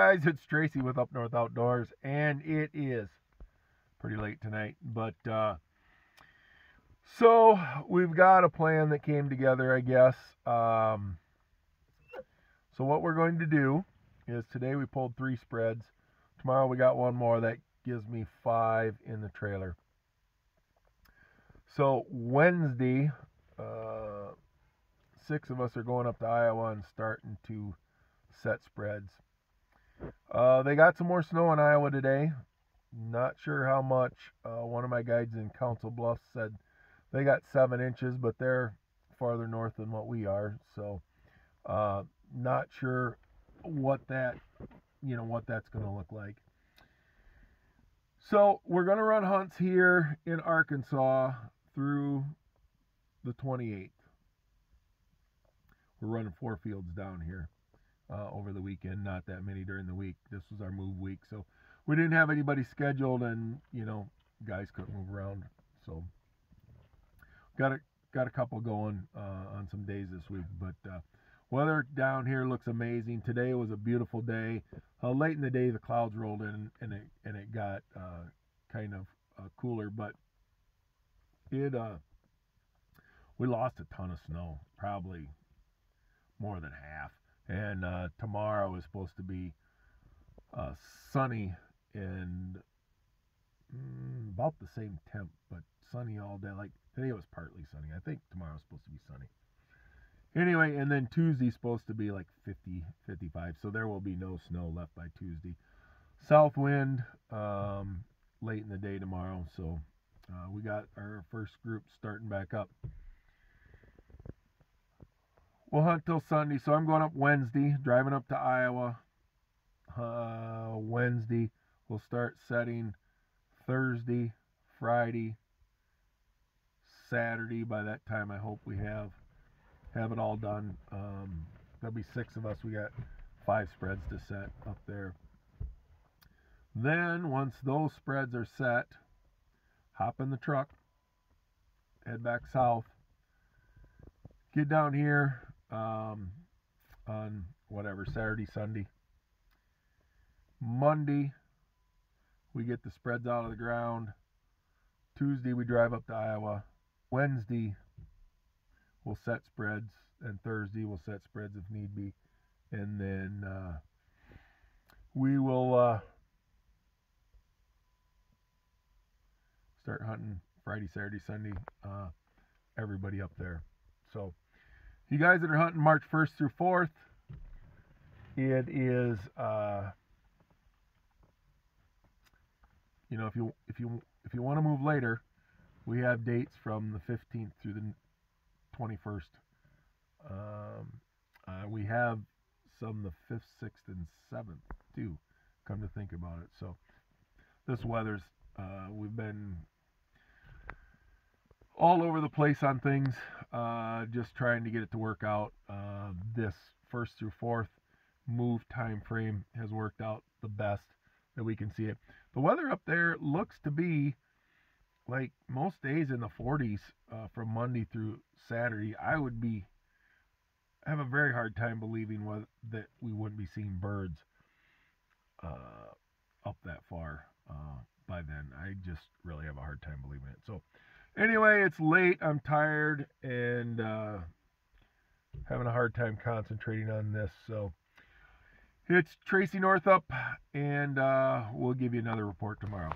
Guys, it's Tracy with Up North Outdoors, and it is pretty late tonight, but uh, so we've got a plan that came together, I guess. Um, so what we're going to do is today we pulled three spreads. Tomorrow we got one more that gives me five in the trailer. So Wednesday, uh, six of us are going up to Iowa and starting to set spreads. Uh, they got some more snow in Iowa today. Not sure how much. Uh, one of my guides in Council Bluffs said they got seven inches, but they're farther north than what we are. So, uh, not sure what that, you know, what that's going to look like. So we're going to run hunts here in Arkansas through the 28th. We're running four fields down here uh, over the weekend. Not that many during the week. This was our move week, so we didn't have anybody scheduled, and you know, guys couldn't move around. So got a got a couple going uh, on some days this week, but uh, weather down here looks amazing. Today was a beautiful day. Uh, late in the day, the clouds rolled in, and it and it got uh, kind of uh, cooler, but it we lost a ton of snow, probably more than half and uh, tomorrow is supposed to be uh, sunny and mm, about the same temp, but sunny all day. Like today was partly sunny. I think tomorrow's supposed to be sunny. Anyway, and then Tuesday's supposed to be like 50, 55, so there will be no snow left by Tuesday. South wind um, late in the day tomorrow, so uh, we got our first group starting back up. We'll hunt till Sunday, so I'm going up Wednesday, driving up to Iowa. Uh, Wednesday, we'll start setting Thursday, Friday, Saturday. By that time, I hope we have have it all done. Um, there'll be six of us. We got five spreads to set up there. Then, once those spreads are set, hop in the truck, head back south, get down here, um, on whatever Saturday, Sunday. Monday, we get the spreads out of the ground. Tuesday, we drive up to Iowa. Wednesday, we'll set spreads, and Thursday, we'll set spreads if need be. And then uh, we will uh, start hunting Friday, Saturday, Sunday. Uh, everybody up there. So you guys that are hunting March 1st through 4th, it is, uh, you know, if you if you if you want to move later, we have dates from the 15th through the 21st. Um, uh, we have some the 5th, 6th, and 7th too. Come to think about it, so this weather's uh, we've been all over the place on things, uh, just trying to get it to work out. Uh, this first through fourth move time frame has worked out the best that we can see it. The weather up there looks to be like most days in the 40s uh, from Monday through Saturday. I would be have a very hard time believing what, that we wouldn't be seeing birds uh, up that far uh, by then. I just really have a hard time believing it. So Anyway, it's late. I'm tired and uh, having a hard time concentrating on this. So it's Tracy Northup, and uh, we'll give you another report tomorrow.